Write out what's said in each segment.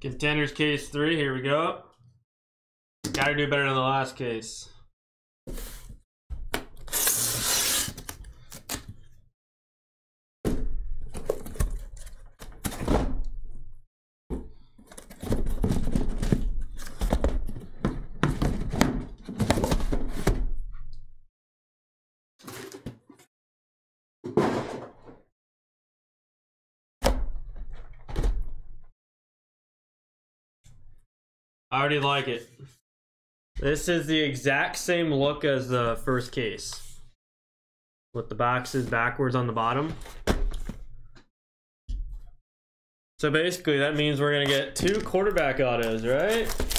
Contenders case three, here we go. Gotta do better than the last case. I already like it. This is the exact same look as the first case. With the boxes backwards on the bottom. So basically that means we're gonna get two quarterback autos, right?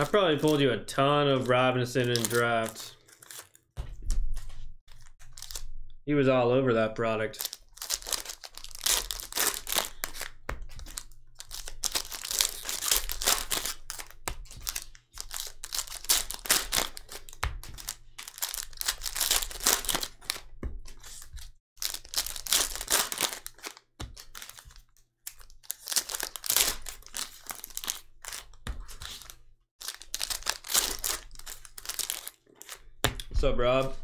I probably pulled you a ton of Robinson in drafts. He was all over that product. What's up, Rob?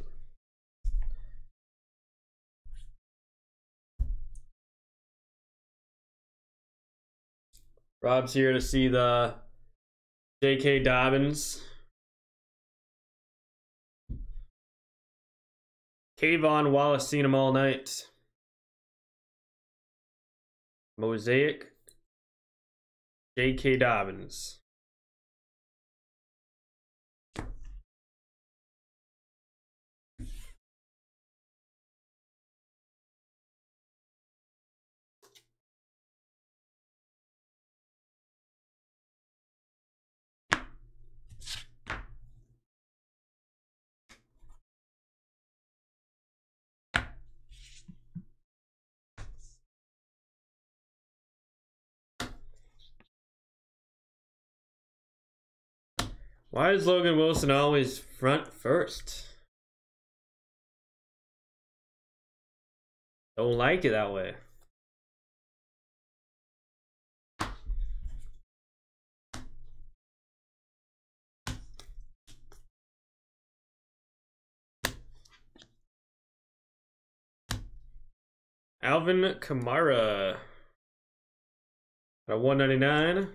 Rob's here to see the J.K. Dobbins. Kayvon Wallace seen him all night. Mosaic. J.K. Dobbins. Why is Logan Wilson always front first? Don't like it that way. Alvin Kamara. At 199.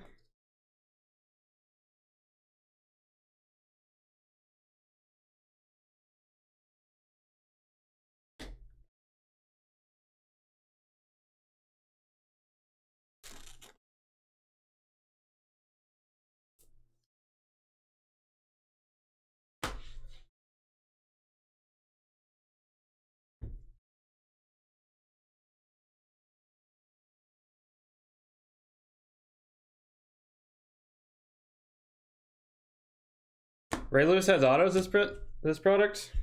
Ray Lewis has autos this pro this product.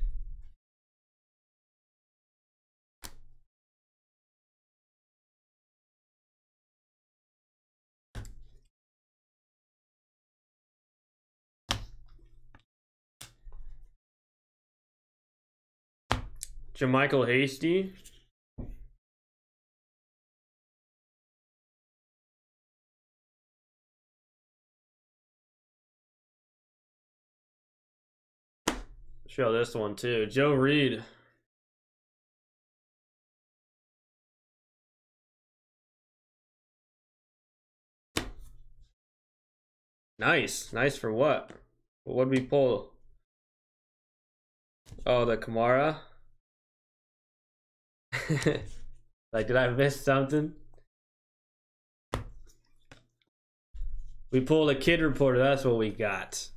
JaMycal Hasty. Show this one too. Joe Reed. Nice. Nice for what? What did we pull? Oh, the Kamara? like, did I miss something? We pulled a kid reporter. That's what we got.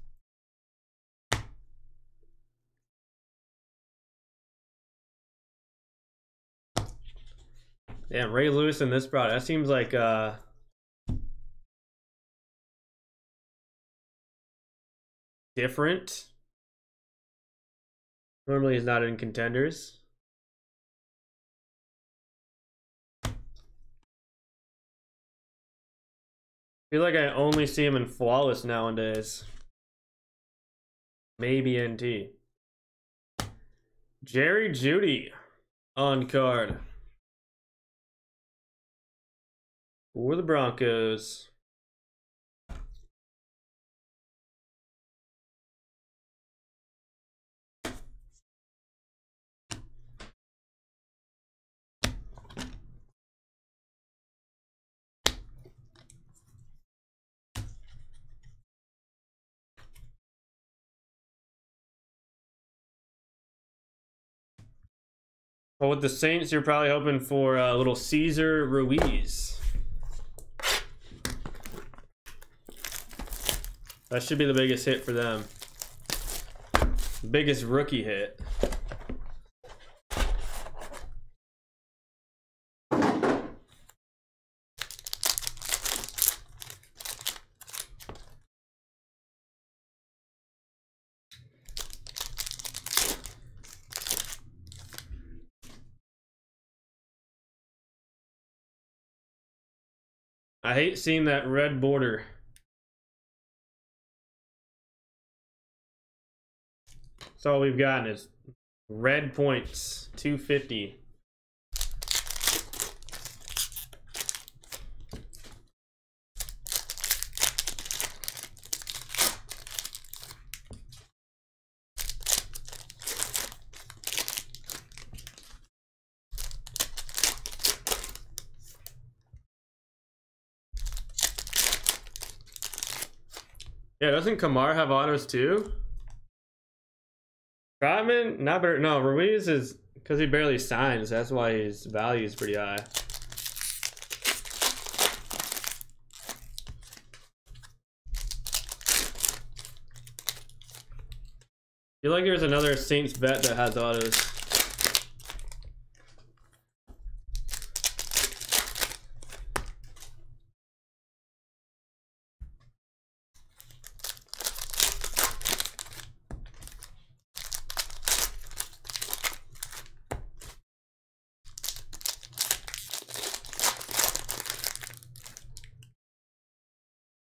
Damn, Ray Lewis in this product. That seems like uh different. Normally he's not in contenders. feel like I only see him in flawless nowadays. Maybe NT. Jerry Jeudy on card. For the Broncos. Well, with the Saints, you're probably hoping for a little Cesar Ruiz. That should be the biggest hit for them. Biggest rookie hit. I hate seeing that red border. That's all we've gotten is red points, 250. Yeah, doesn't Kamar have autos too? Trautman, not better. No, Ruiz is because he barely signs. That's why his value is pretty high. Feel like there's another Saints bet that has autos.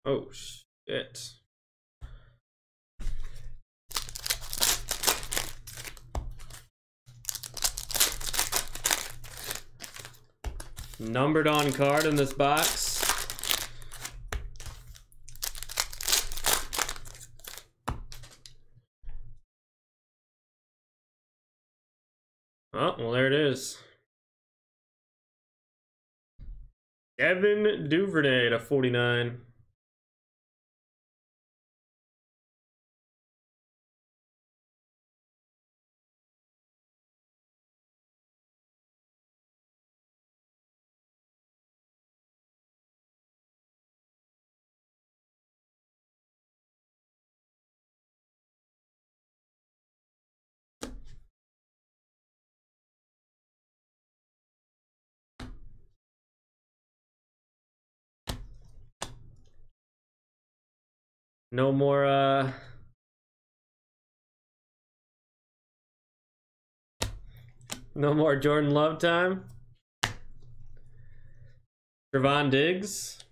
Oh, shit. Numbered on card in this box. Oh, well, there it is. Devin Duvernay to 49. No more, uh... No more Jordan Love time. Trevon Diggs.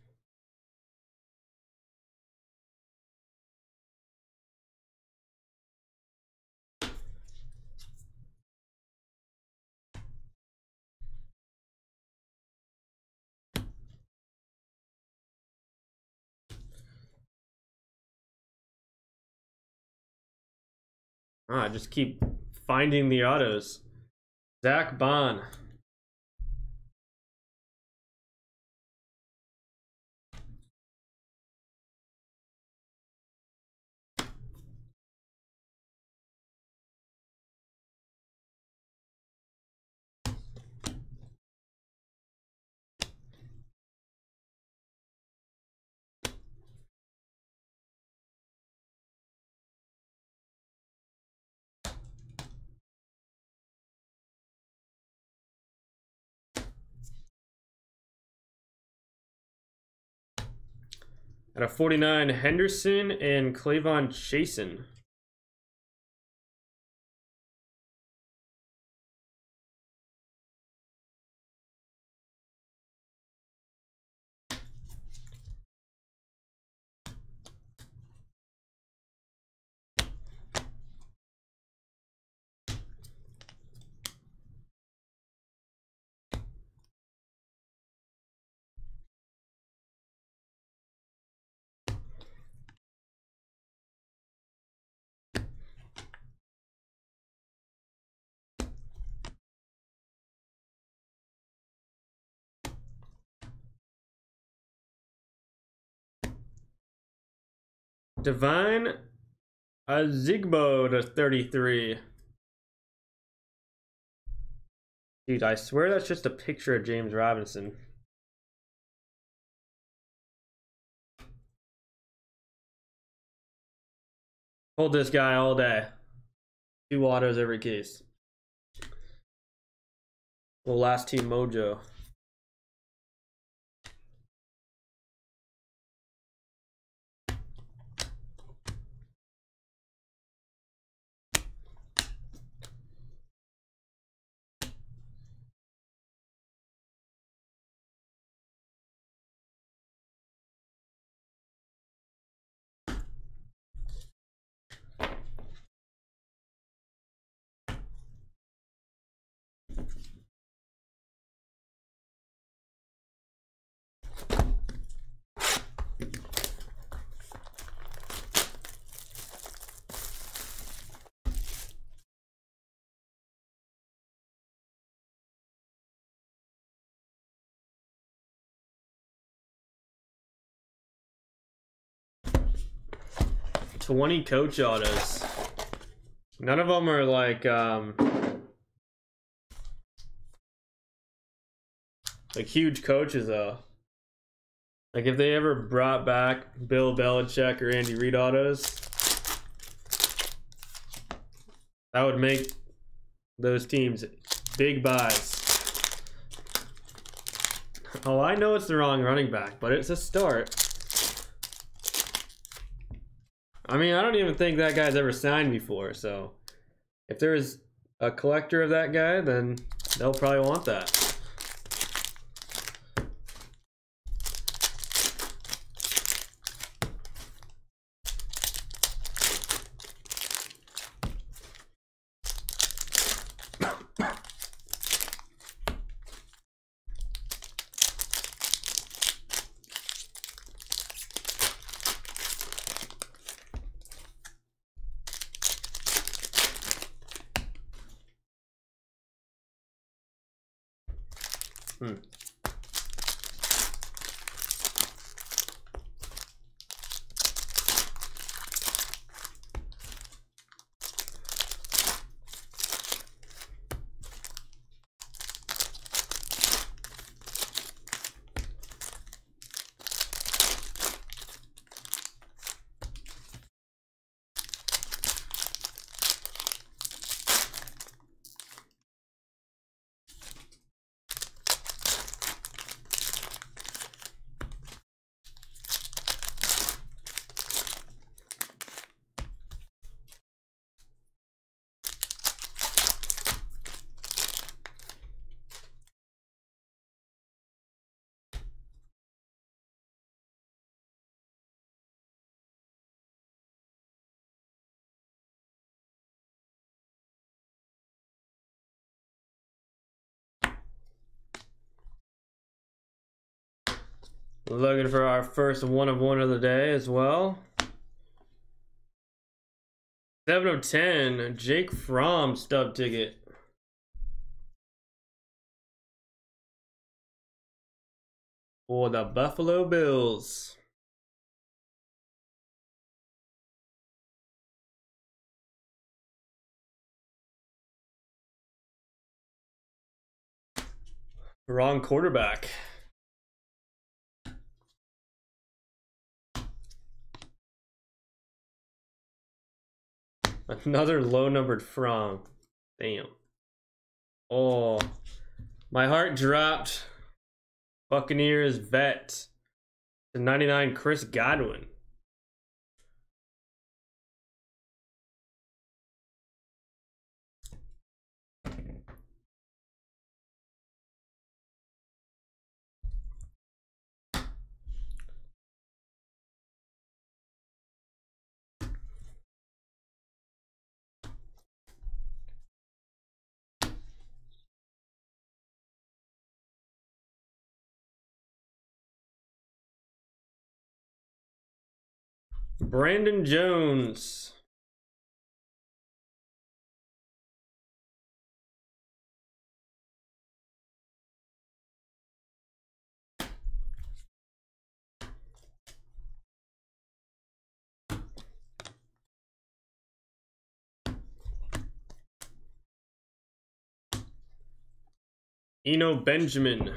Ah, just keep finding the autos. Zack Baun. At a 49, Henderson and K'Lavon Chaisson. Devine Ozigbo to 33. Dude, I swear that's just a picture of James Robinson. Hold this guy all day. Two autos every case. Well, last team mojo. Twenty coach autos. None of them are like um like huge coaches though. Like if they ever brought back Bill Belichick or Andy Reid autos, that would make those teams big buys. Oh, I know it's the wrong running back, but it's a start. I mean, I don't even think that guy's ever signed before, so if there's a collector of that guy, then they'll probably want that. Looking for our first one of one of the day as well. Seven of ten. Jake Fromm stub ticket. For the Buffalo Bills. Wrong quarterback. Another low numbered Fromm. Damn. Oh, my heart dropped. Buccaneers vet to 99 Chris Godwin. Brandon Jones. Eno Benjamin.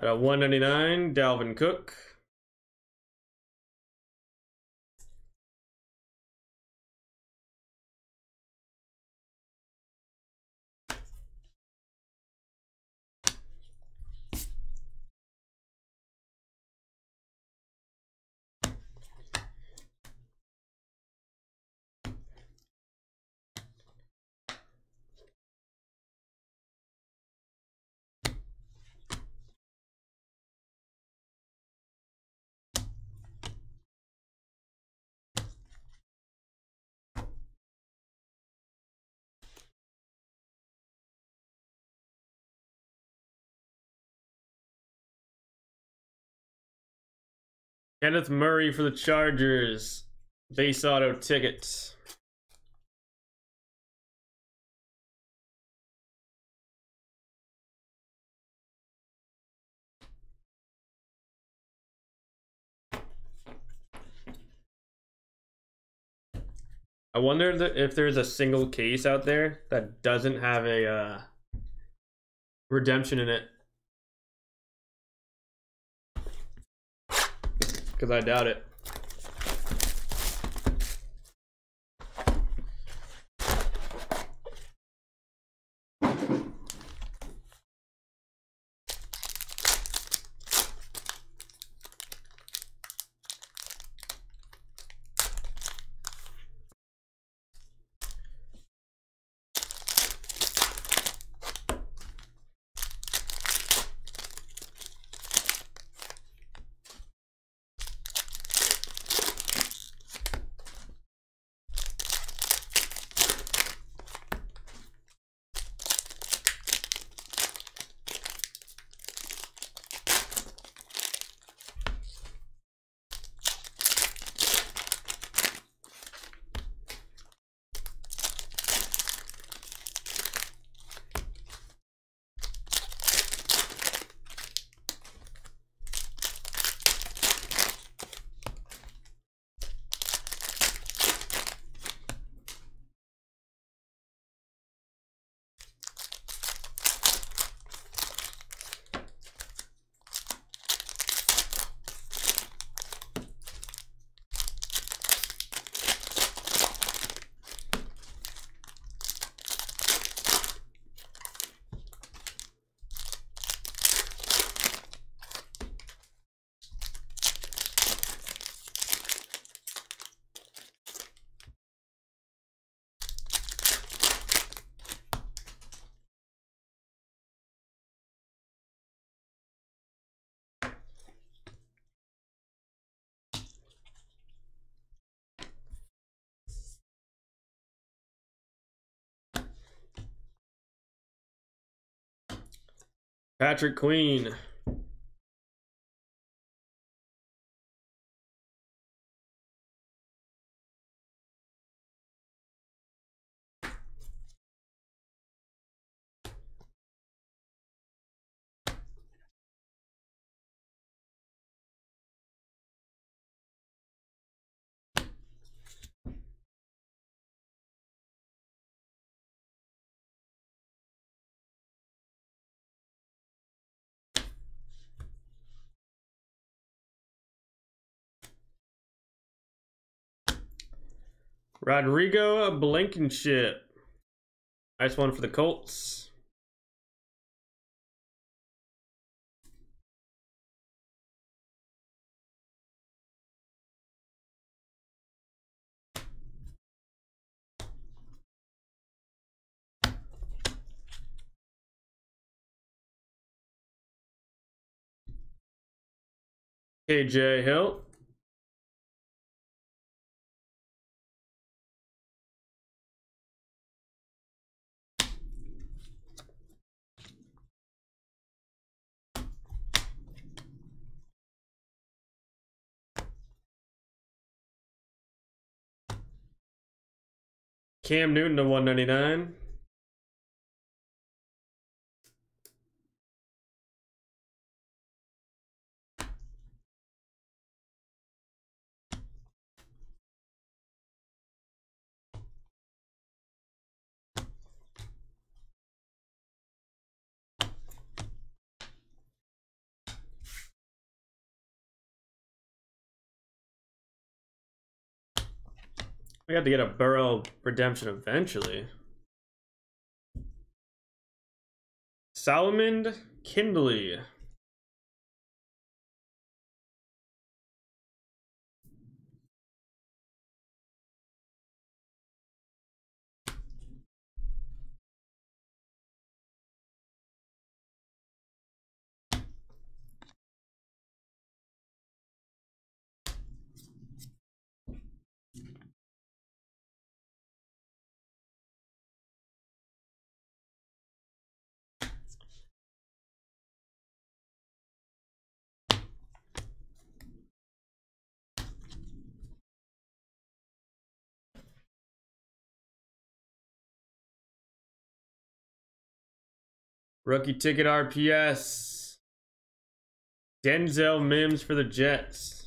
At 199, Dalvin Cook. Kenneth Murray for the Chargers. Base auto tickets. I wonder if there's a single case out there that doesn't have a uh, redemption in it. Because I doubt it. Patrick Queen. Rodrigo Blankenship. Nice one for the Colts. KJ Hill. Cam Newton to 199. We got to get a Burrow redemption eventually. Solomon Kindley. Rookie ticket RPS. Denzel Mims for the Jets.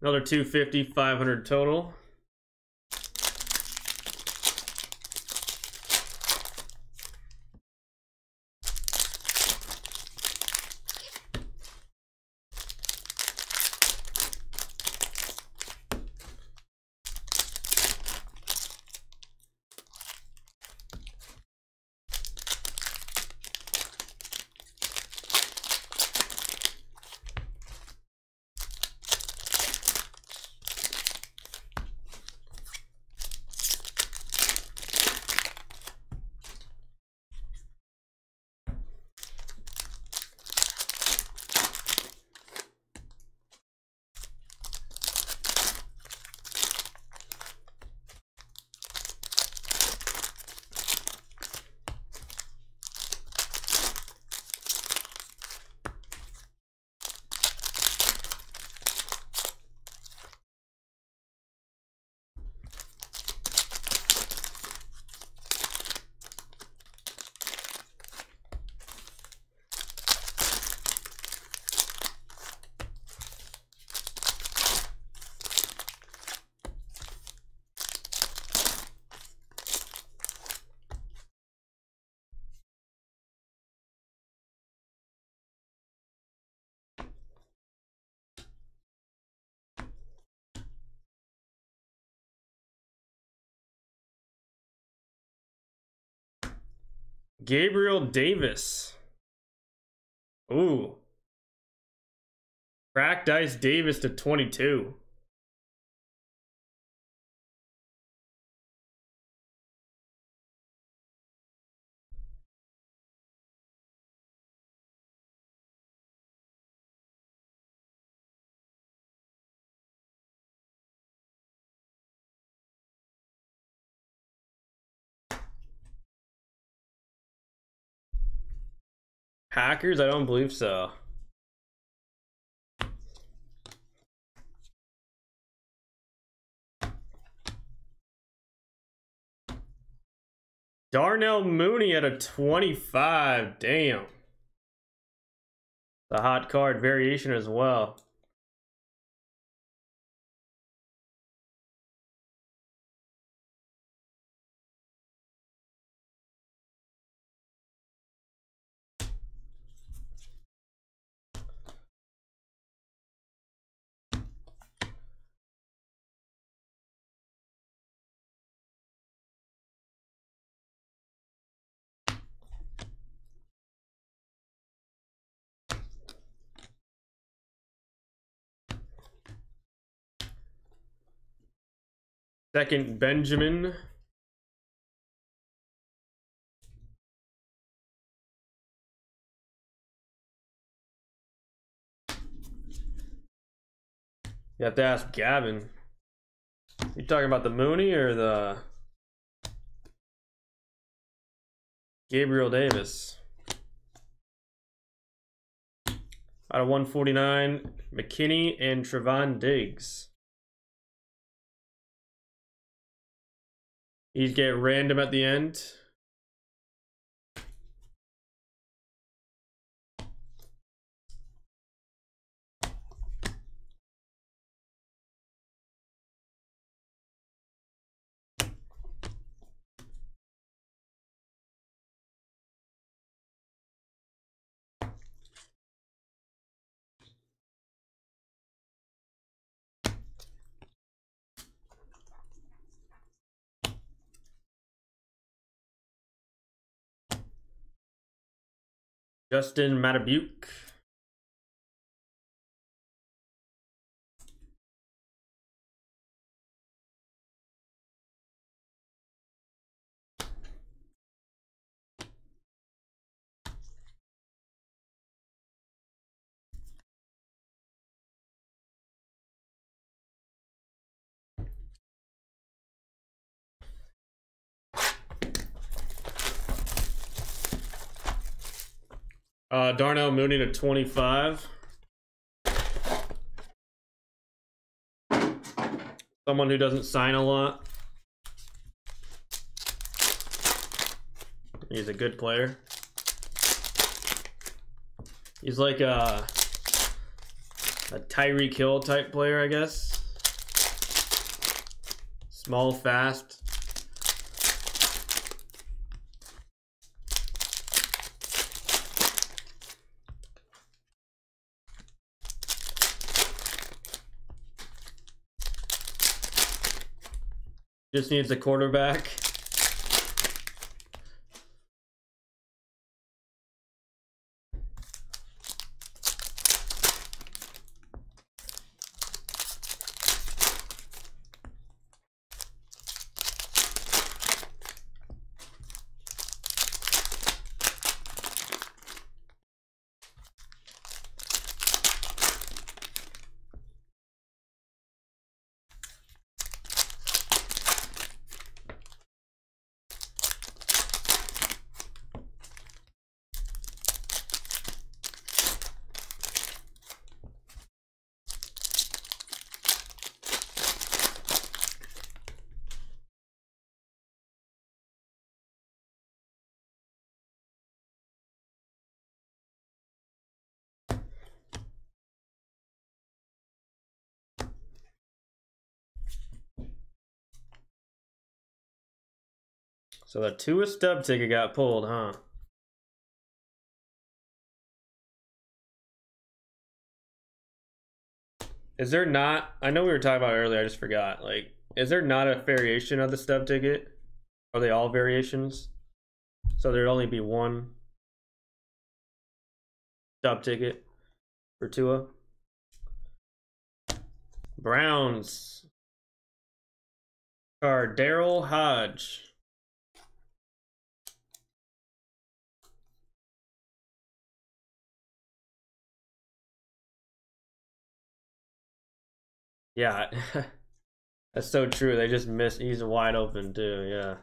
Another 250, 500 total. Gabriel Davis. Ooh. Cracked Ice Davis to 22. Packers? I don't believe so. Darnell Mooney at a 25. Damn. The hot card variation as well. Second, Benjamin. You have to ask Gavin. You talking about the Mooney or the Gabriel Davis? Out of 149, McKinney and Trevon Diggs. You get random at the end. Justin Madubuike. Uh, Darnell Mooney to 25. Someone who doesn't sign a lot. He's a good player. He's like a, a Tyreek Hill type player, I guess. Small, fast, Just needs a quarterback. So the Tua stub ticket got pulled, huh? Is there not? I know we were talking about earlier. I just forgot. Like, is there not a variation of the stub ticket? Are they all variations? So there'd only be one stub ticket for Tua. Browns. Card Daryl Hodge. Yeah, that's so true. They just miss. He's wide open too. Yeah.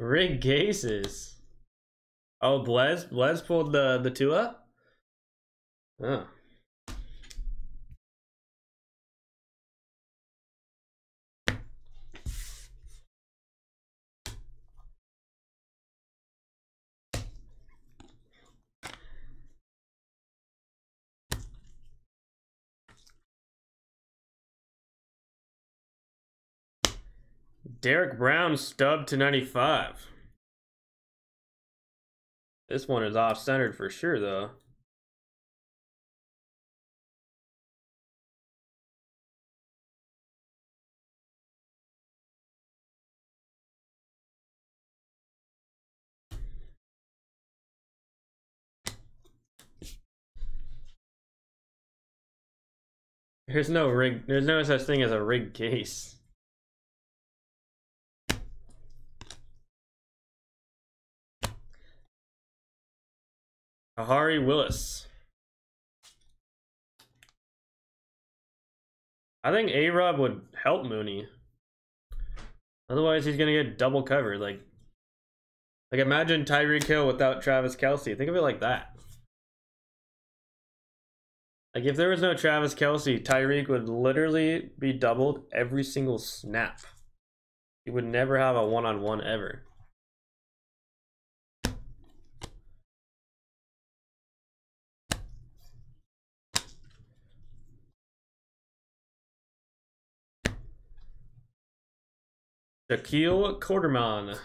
Rick Gases. Oh, Blez Blez pulled the the two up. Oh. Derrick Brown stubbed to 95. This one is off centered for sure, though. There's no rig. There's no such thing as a rig case. Khari Willis. I think A Rob would help Mooney. Otherwise, he's gonna get double covered. Like, like imagine Tyreek Hill without Travis Kelce. Think of it like that. Like if there was no Travis Kelce, Tyreek would literally be doubled every single snap. He would never have a one-on-one -on -one ever. Shaquille Quarterman.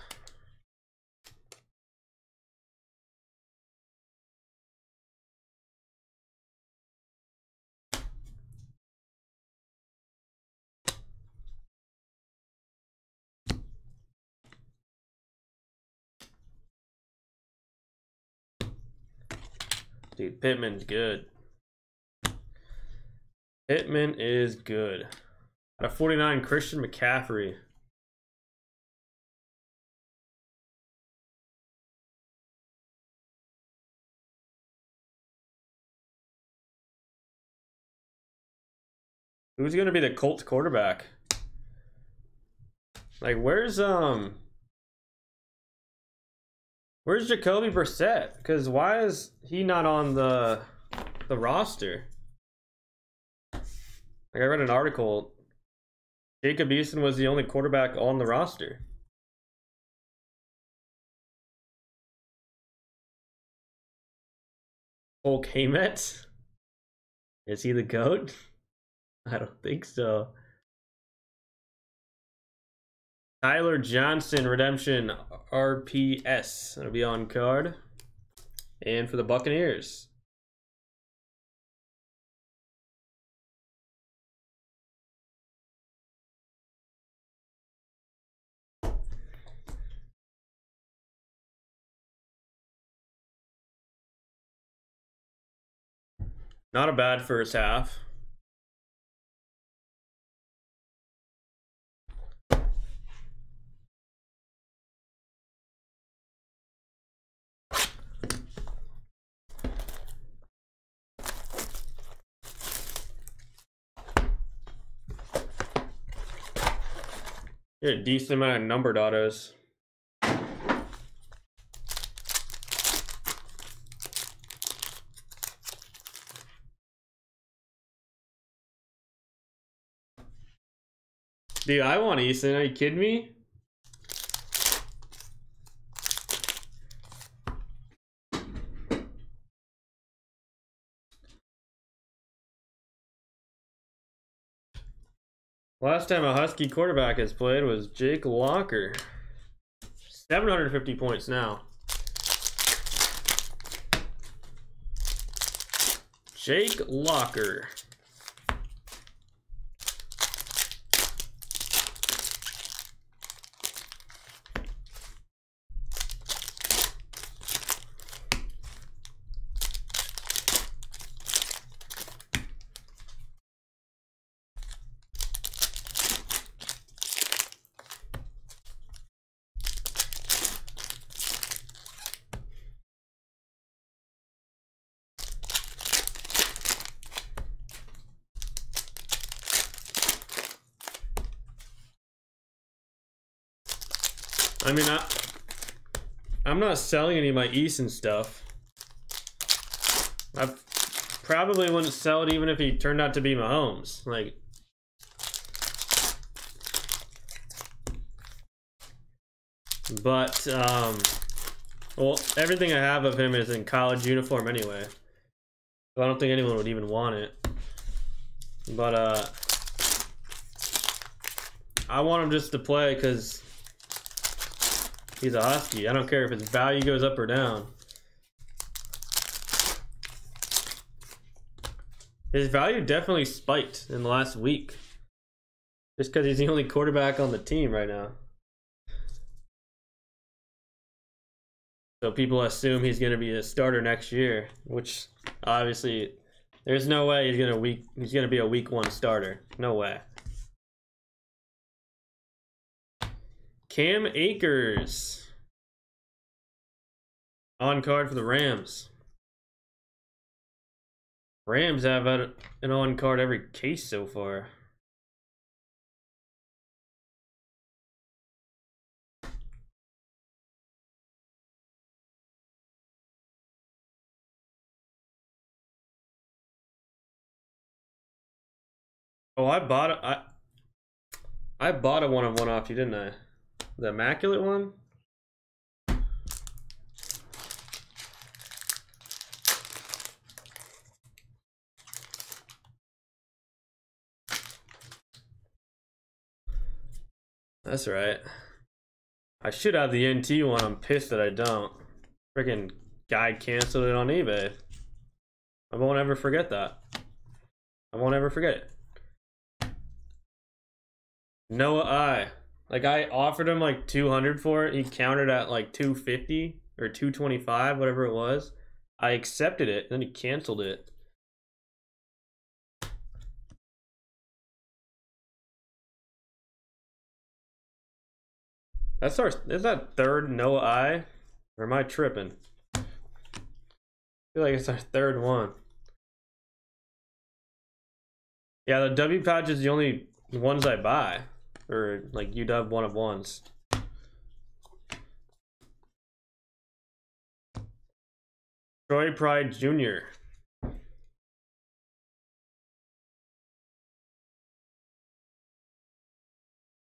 Dude, Pittman's good. Pittman is good. At a 49, Christian McCaffrey. Who's gonna be the Colts quarterback? Like, where's um, where's Jacoby Brissett? Because why is he not on the the roster? Like, I read an article. Jacob Eason was the only quarterback on the roster. Cole Kmet? Is he the GOAT? I don't think so. Tyler Johnson Redemption RPS. That'll be on card. And for the Buccaneers. Not a bad first half. A decent amount of numbered autos. Dude, I want Eason. Are you kidding me? Last time a Husky quarterback has played was Jake Locker. 750 points now. Jake Locker. I mean, I, I'm not selling any of my Eason stuff. I probably wouldn't sell it even if he turned out to be Mahomes. Like, but um, well, everything I have of him is in college uniform anyway. I don't think anyone would even want it. But uh, I want him just to play because He's a Husky. I don't care if his value goes up or down. His value definitely spiked in the last week. Just because he's the only quarterback on the team right now. So people assume he's going to be a starter next year, which obviously there's no way he's going to week he's going to be a week 1 starter. No way. Cam Akers. On card for the Rams. Rams have had an on card every case so far. Oh, I bought it. I I bought a one of one off you, didn't I? The immaculate one? That's right. I should have the NT one. I'm pissed that I don't. Freaking guy canceled it on eBay. I won't ever forget that. I won't ever forget it. Noah I. Like I offered him like 200 for it. He countered at like 250 or 225, whatever it was. I accepted it, then he canceled it. That's our is that third Noah I? Or am I tripping? I feel like it's our third one. Yeah, the W patch is the only ones I buy. Or like UW one of ones. Troy Pride Jr.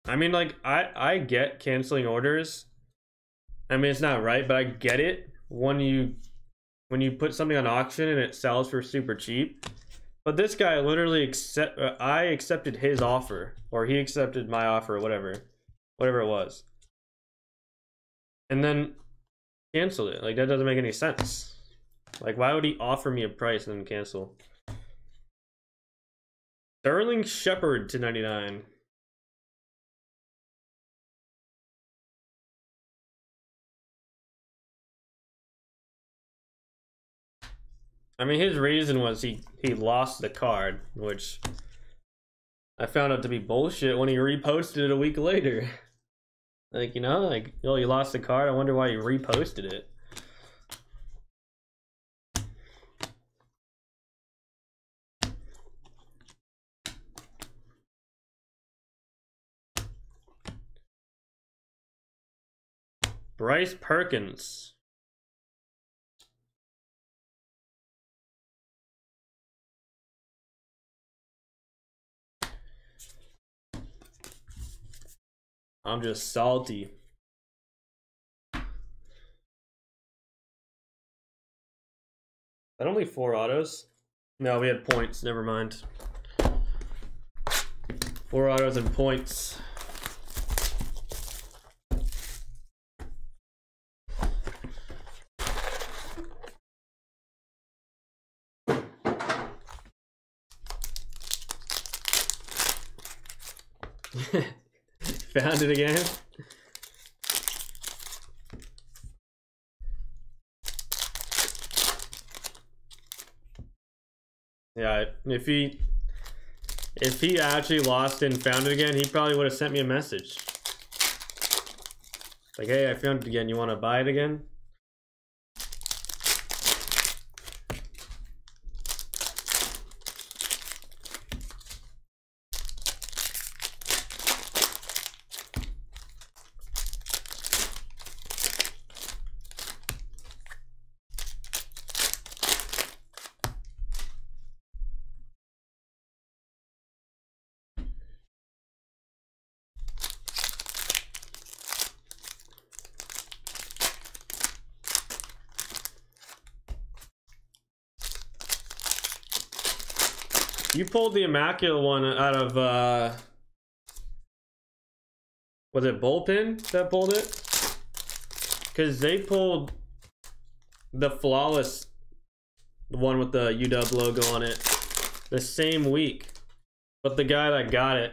I mean, like, I, I get canceling orders. I mean, it's not right, but I get it when you when you put something on auction and it sells for super cheap. But this guy literally accept uh, I accepted his offer or he accepted my offer whatever. Whatever it was. And then canceled it. Like that doesn't make any sense. Like why would he offer me a price and then cancel? Sterling Shepard to 99. I mean, his reason was he he lost the card, which I found out to be bullshit when he reposted it a week later. like, you know, like, oh, you lost the card. I wonder why you reposted it. Bryce Perkins. I'm just salty. That only four autos? No, we had points. Never mind. Four autos and points. Found it again. Yeah, if he if he actually lost and found it again, he probably would have sent me a message. Like, hey, I found it again. You want to buy it again? You pulled the immaculate one out of uh was it bullpen that pulled it? Cause they pulled the flawless the one with the UW logo on it the same week. But the guy that got it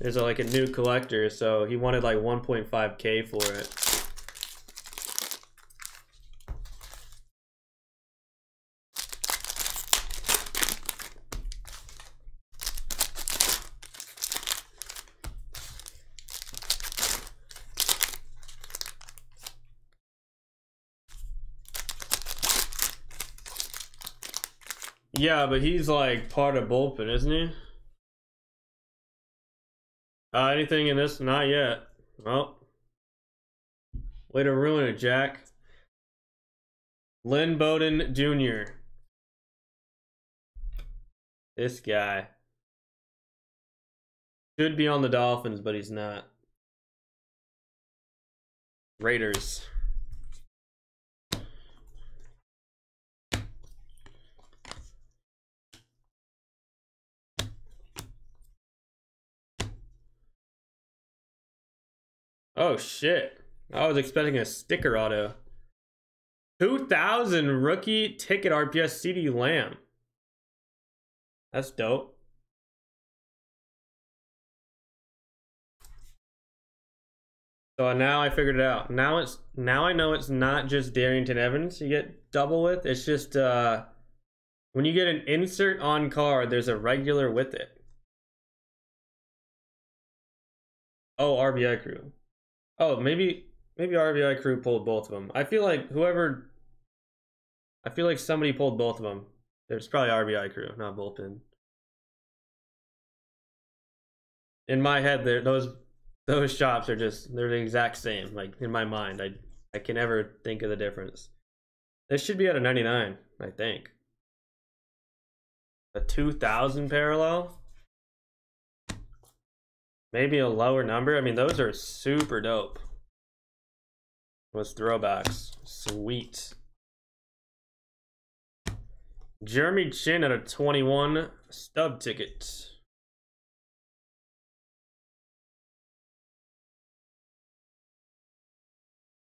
is like a new collector, so he wanted like 1.5k for it. Yeah, but he's like part of bullpen, isn't he? Uh, anything in this? Not yet. Well, way to ruin it, Jack. Lynn Bowden Jr. This guy. Should be on the Dolphins, but he's not. Raiders. Oh shit. I was expecting a sticker auto. 2000 rookie ticket RPS CeeDee Lamb. That's dope. So now I figured it out. Now it's now I know it's not just Darrynton Evans you get double with. It's just uh when you get an insert on card, there's a regular with it. Oh, RBI crew. Oh, maybe maybe RBI crew pulled both of them. I feel like whoever. I feel like somebody pulled both of them. There's probably RBI crew, not bullpen. In my head, there those those shops are just they're the exact same. Like in my mind, I I can never think of the difference. This should be at a 99, I think. A 2000 parallel. Maybe a lower number. I mean, those are super dope. With throwbacks. Sweet. Jeremy Chinn at a 21 stub ticket.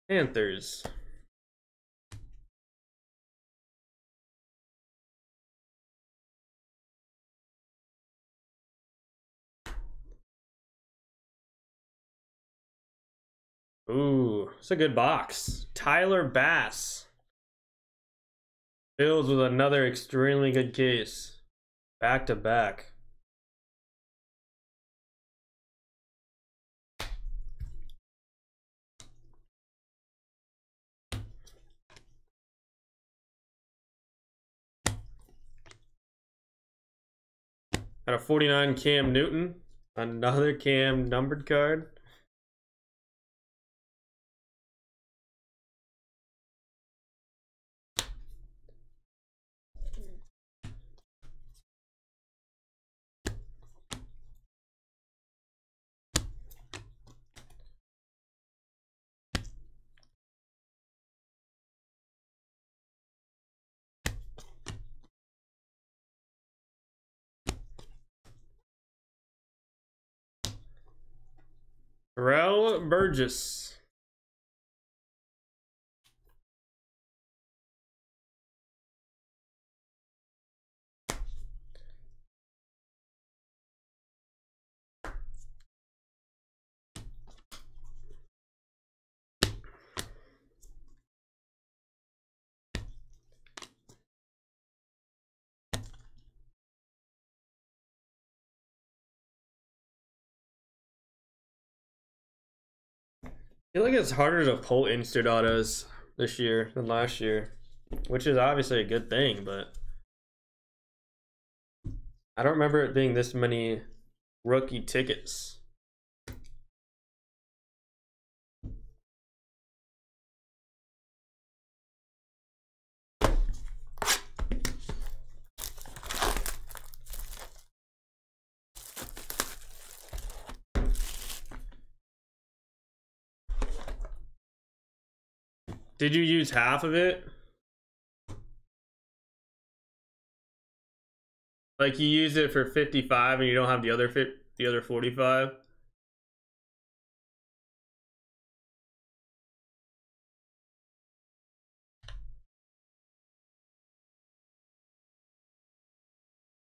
Panthers. Ooh, it's a good box. Tyler Bass. Bills with another extremely good case. Back to back. Got a 49 Cam Newton. Another Cam numbered card. Terrell Burgess. I feel like it's harder to pull instant autos this year than last year, which is obviously a good thing, but I don't remember it being this many rookie tickets. Did you use half of it? Like you use it for 55 and you don't have the other fit the other 45?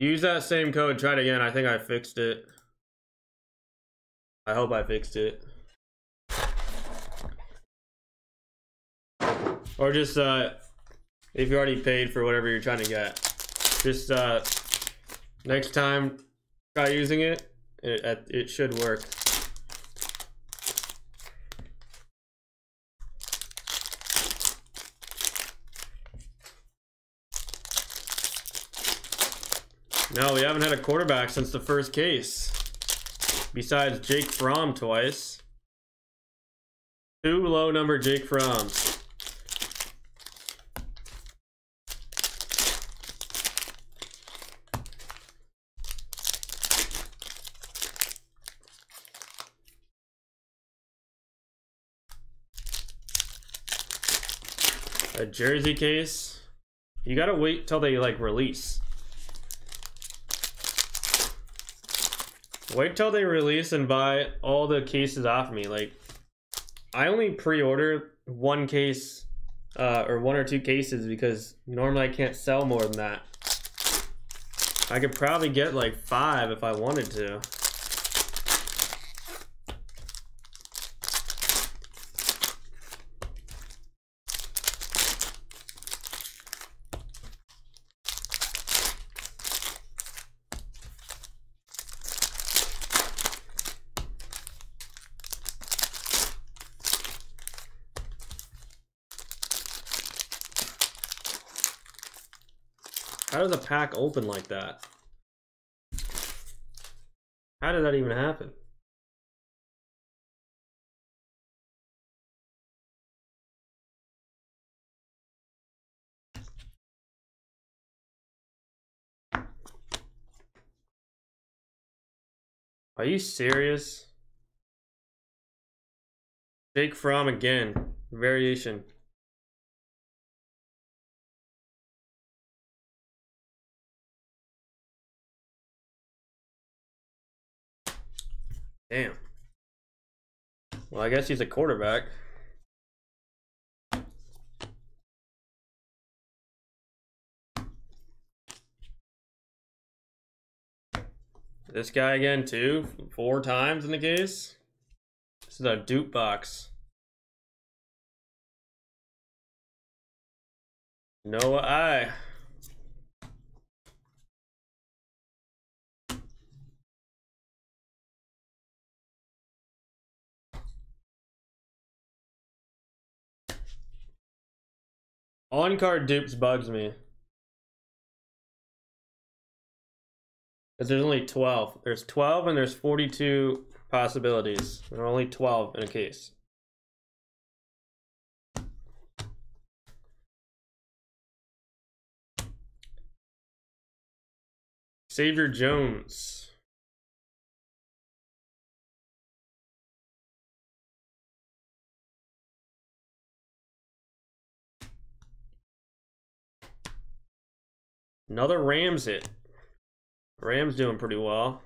Use that same code, try it again. I think I fixed it. I hope I fixed it. Or just, uh, if you already paid for whatever you're trying to get, just, uh, next time, try using it. It, it should work. No, we haven't had a quarterback since the first case. Besides Jake Fromm twice. Two low number Jake Fromms. Jersey case. You gotta wait till they like release. Wait till they release and buy all the cases off me. Like, I only pre-order one case uh, or one or two cases because normally I can't sell more than that. I could probably get like five if I wanted to. How does a pack open like that? How did that even happen? Are you serious? Jake Fromm again. Variation. Damn. Well, I guess he's a quarterback. This guy again, too. Four times in the case. This is a dupe box. Noah I. On card dupes bugs me. Because there's only 12. There's 12 and there's 42 possibilities. There are only 12 in a case. Xavier Jones. Another Rams hit. Rams doing pretty well.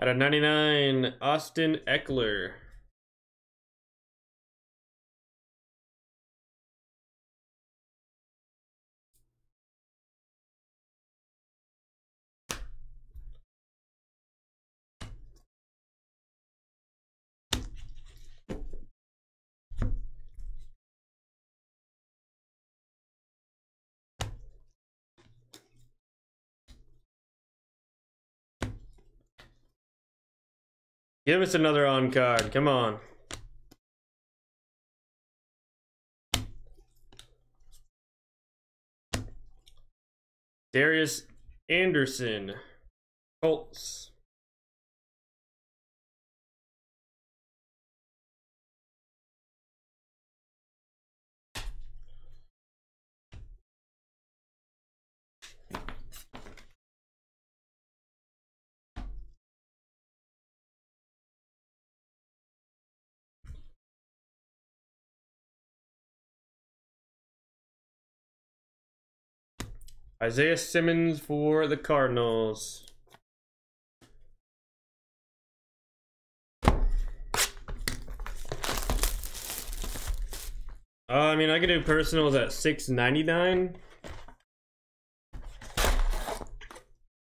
At a 99, Austin Ekeler. Give us another on card. Come on. Darius Anderson. Colts. Isaiah Simmons for the Cardinals. Uh, I mean, I could do personals at six ninety nine,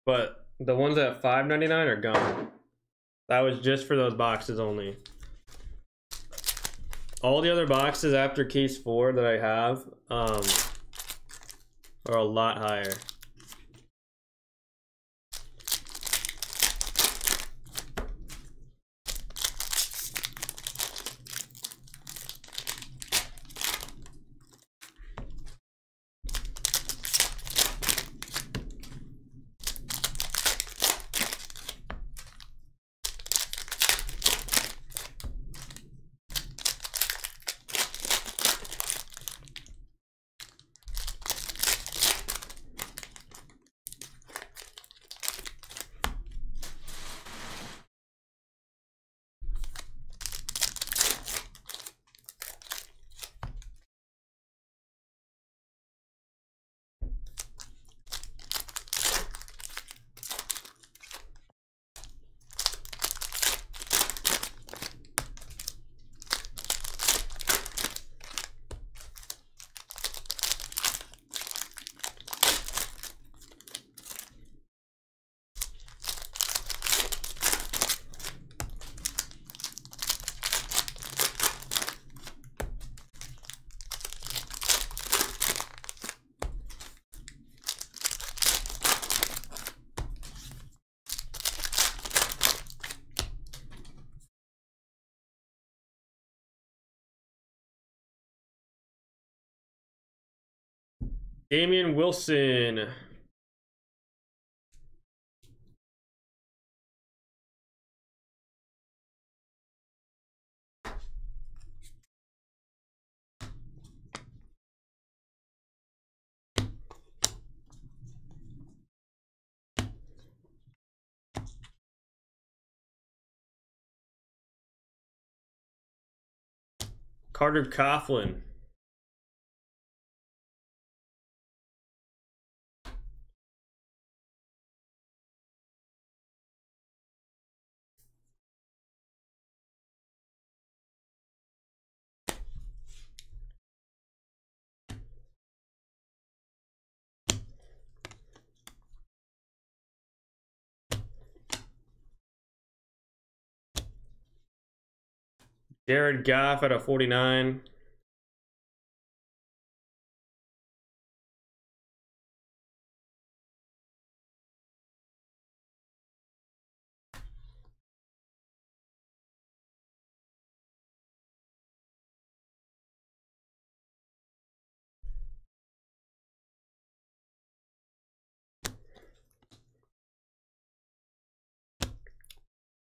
but the ones at five ninety nine are gone. That was just for those boxes only. All the other boxes after case four that I have, um, are a lot higher. Damian Wilson. Carter Coughlin. Jared Goff at a 49.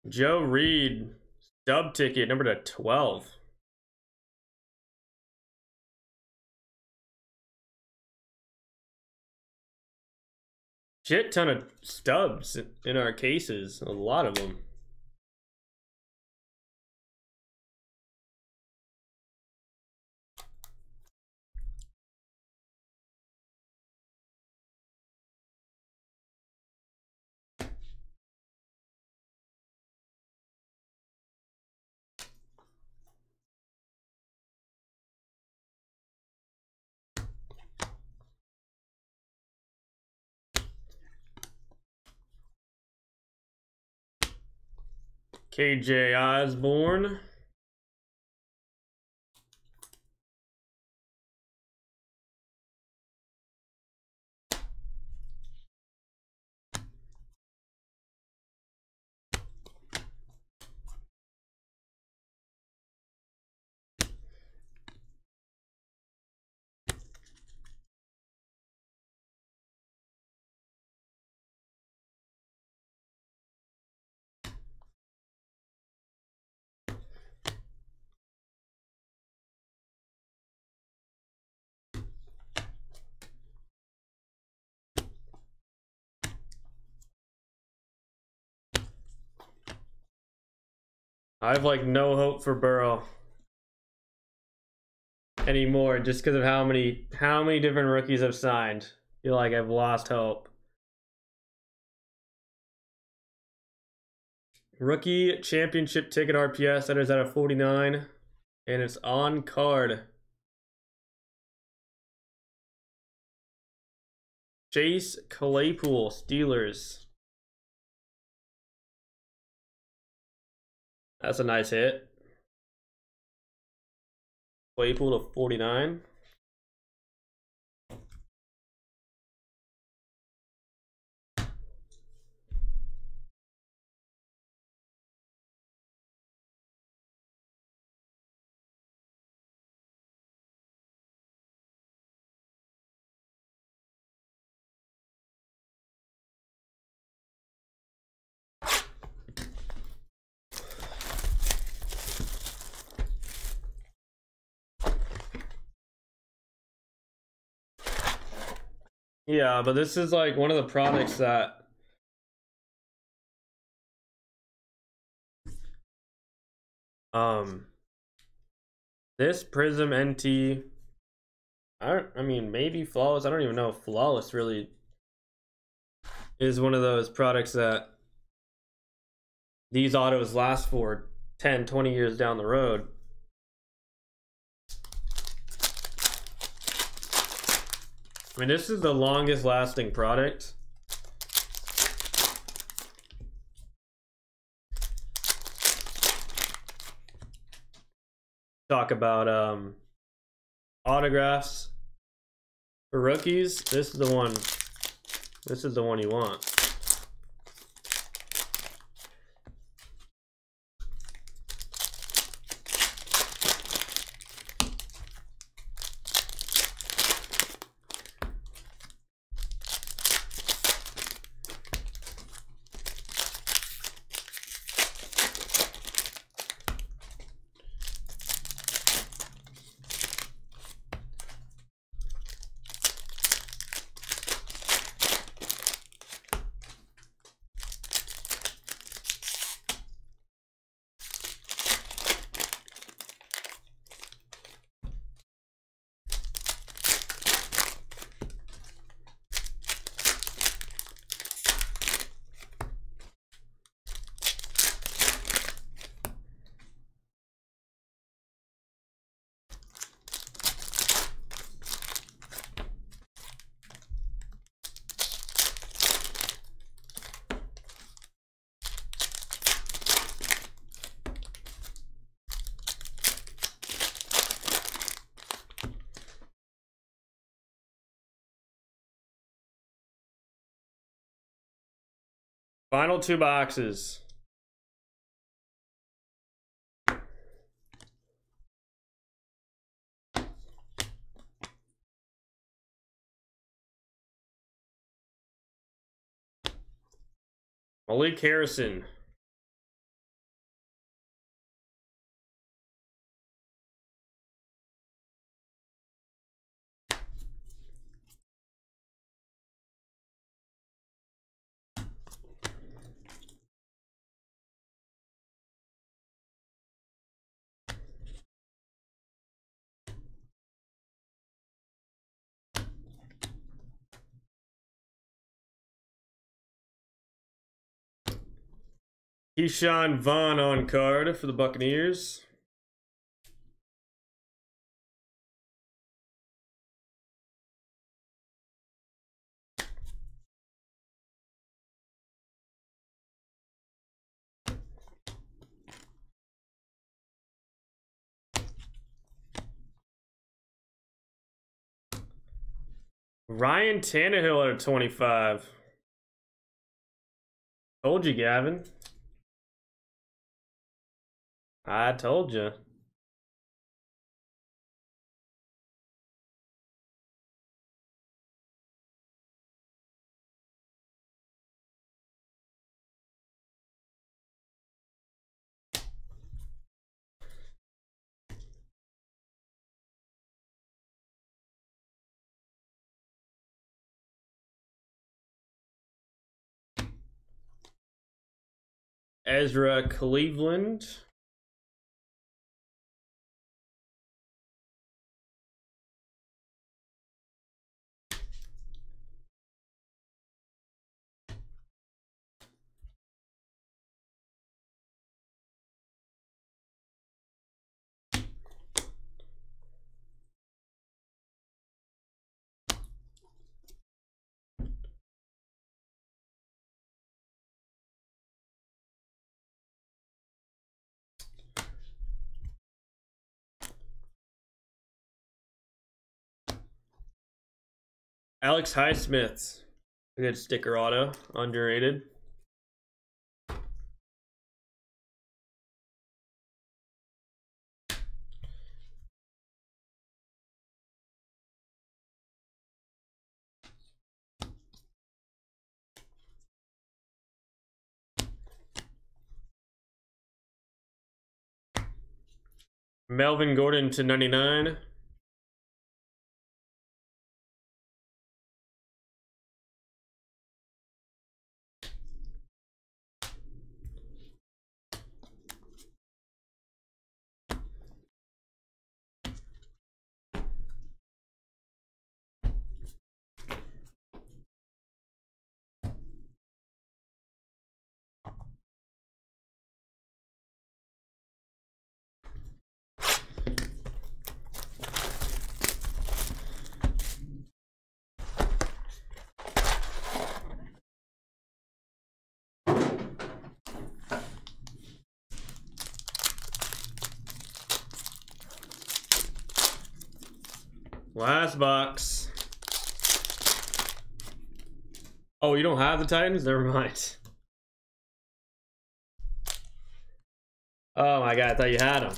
Joe Reed, dub ticket number to 12. Shit ton of stubs in our cases, a lot of them. KJ Osborn. I have like no hope for Burrow anymore just because of how many how many different rookies I've signed. I feel like I've lost hope. Rookie championship ticket RPS that is at a 49 and it's on card. Chase Claypool, Steelers. That's a nice hit. Claypool to 49. Yeah, but this is like one of the products that um this Prism NT I don't I mean maybe flawless. I don't even know if flawless really is one of those products that these autos last for 10, 20 years down the road. I mean, this is the longest lasting product. Talk about um, autographs for rookies. This is the one. This is the one you want. Final two boxes. Malik Harrison. Ke'Shawn Vaughn on card for the Buccaneers. Ryan Tannehill at 25. Told you, Gavin. I told you. Ezra Cleveland. Alex Highsmith. A good sticker auto. Underrated. Melvin Gordon to 99. Last box. Oh, you don't have the Titans? Never mind. Oh my god, I thought you had them.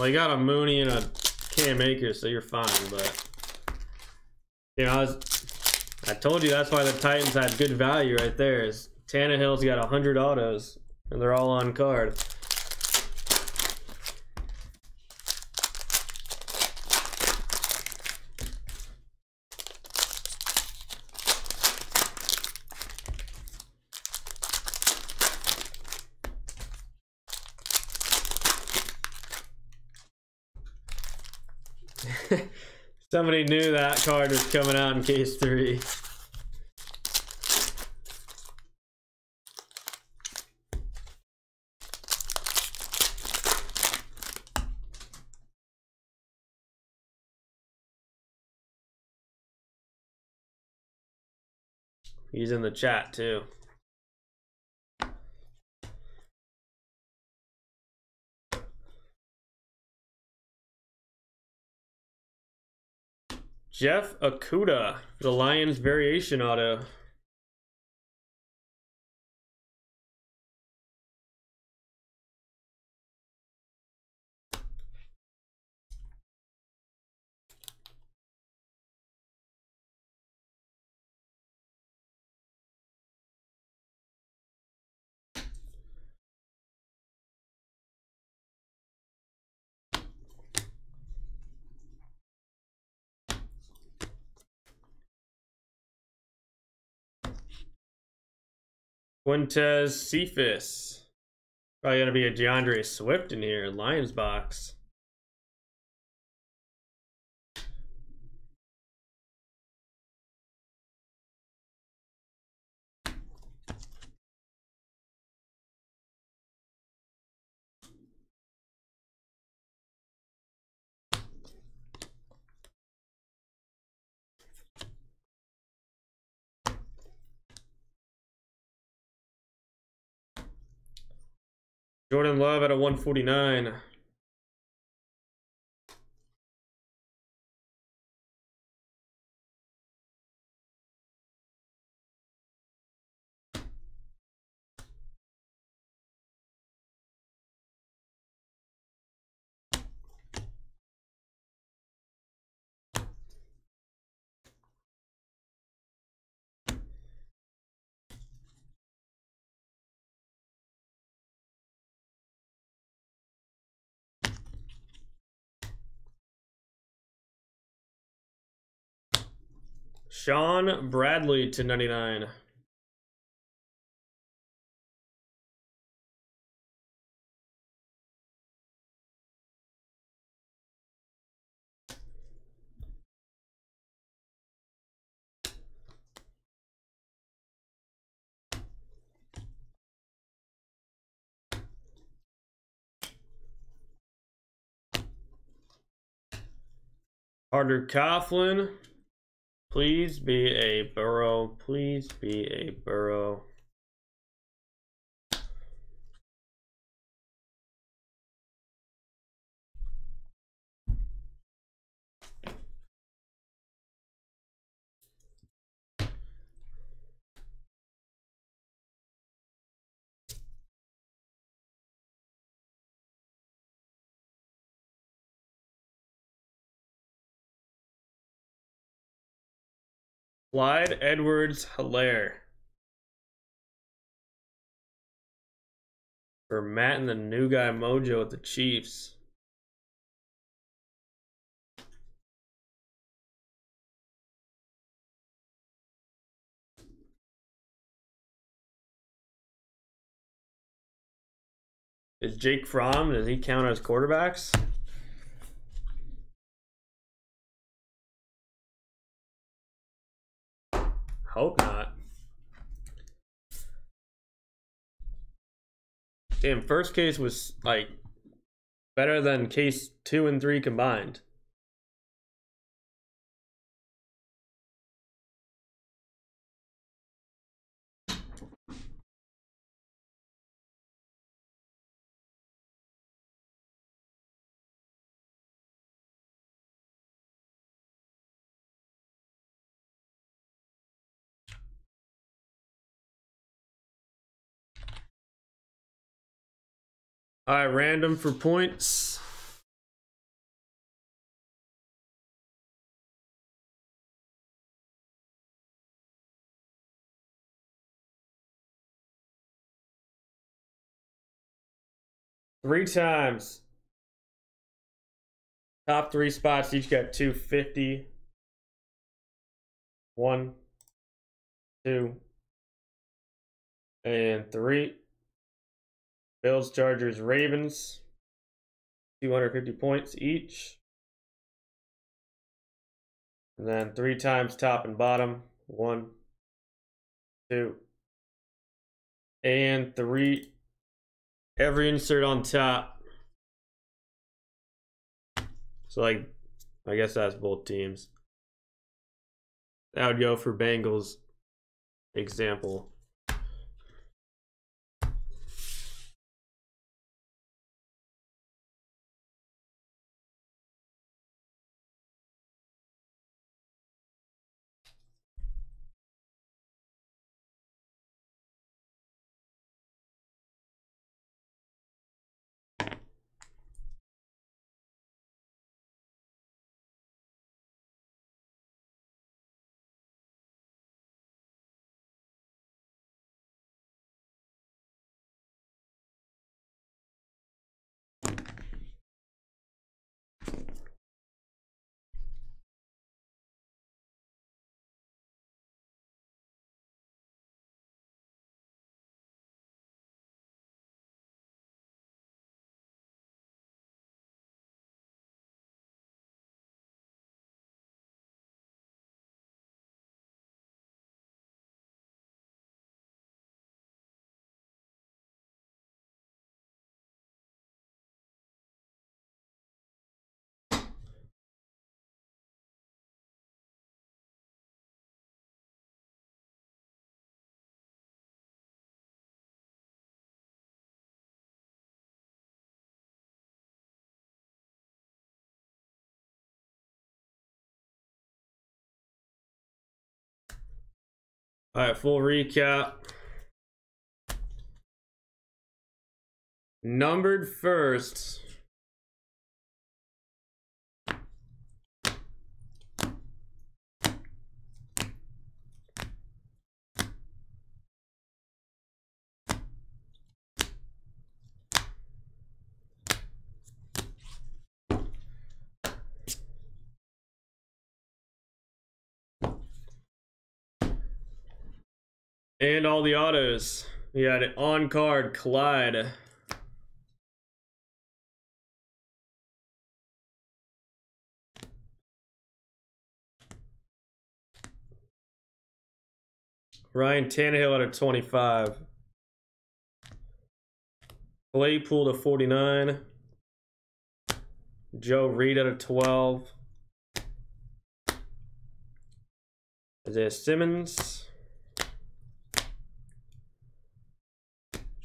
Well, you got a Mooney and a Cam Akers, so you're fine. But you know, I, was, I told you that's why the Titans had good value right there. Is Tannehill's got hundred autos, and they're all on card. Somebody knew that card was coming out in case three. He's in the chat too. Jeff Okudah, the Lions variation auto. Quintez Cephus. Probably gonna be a D'Andre Swift in here. Lions box. Jordan Love at a 149. Sean Bradley to 99. Carter Coughlin. Please be a Burrow. Please be a Burrow. Clyde Edwards Helaire. For Matt and the new guy Mojo at the Chiefs. Is Jake Fromm, does he count as quarterbacks? Hope not. Damn, first case was like better than case two and three combined. All right, random for points. Three times. Top three spots each got 250. One, two, and three. Bills, Chargers, Ravens. 250 points each. And then three times top and bottom. One, two, and three. Every insert on top. So, like, I guess that's both teams. That would go for Bengals example. All right, full recap. Numbered first. And all the autos. We had it on card, Clyde. Ryan Tannehill out of 25. Claypool to 49. Joe Reed out of 12. Isaiah Simmons.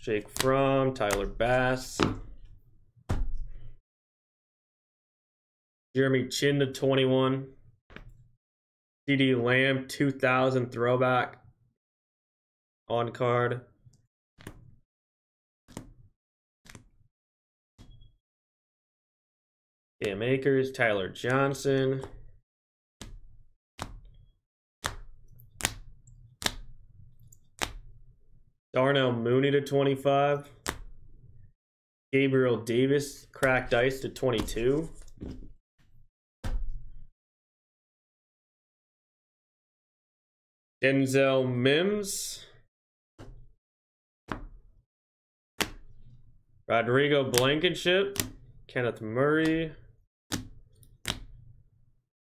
Jake Fromm, Tyler Bass. Jeremy Chinn to 21. CeeDee Lamb, 2000 throwback on card. Cam Akers, Tyler Johnson. Darnell Mooney to 25. Gabriel Davis, cracked ice to 22. Denzel Mims. Rodrigo Blankenship. Kenneth Murray.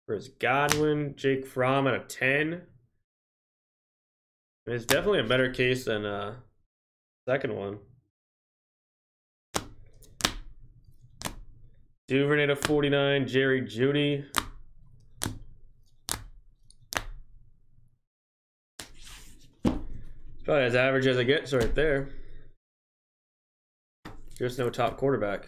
Chris Godwin. Jake Fromm at a 10. It's definitely a better case than uh second one. Duvernay to 49, Jerry Jeudy. Probably as average as it gets right there. Just no top quarterback.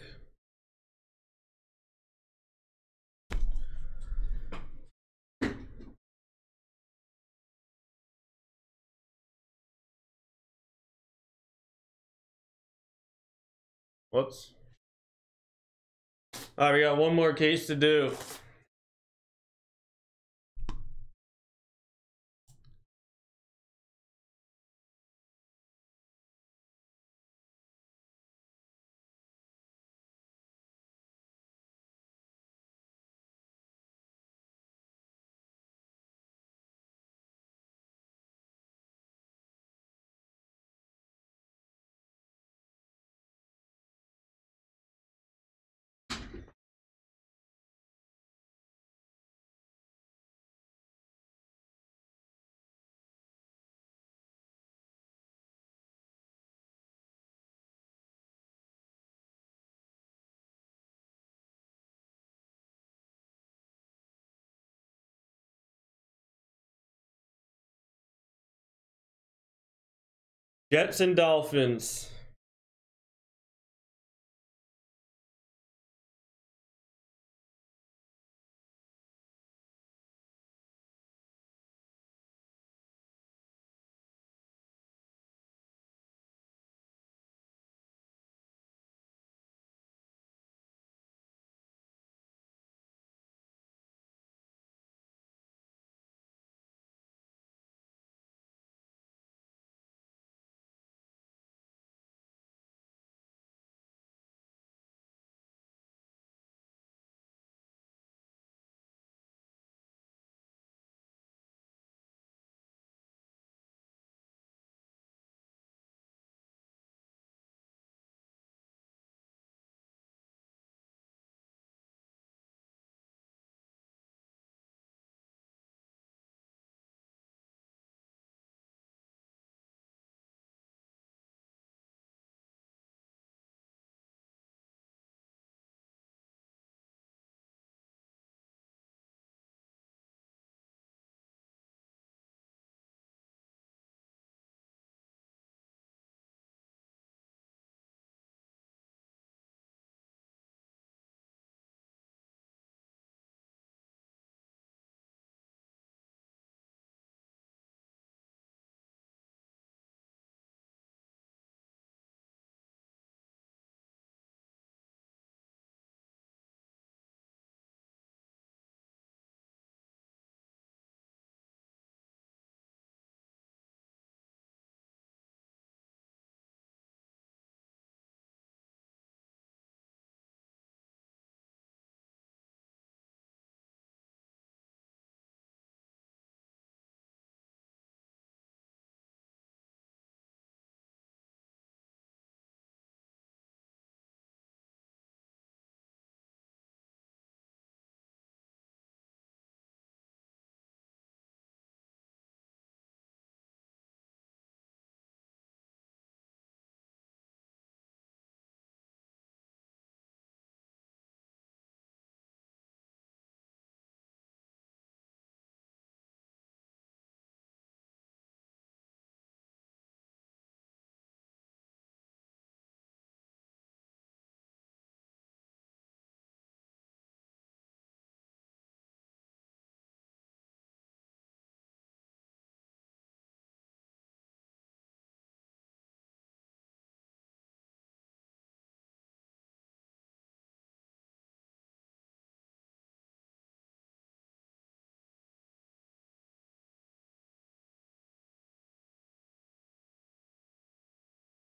Whoops. All right, we got one more case to do. Jets and Dolphins.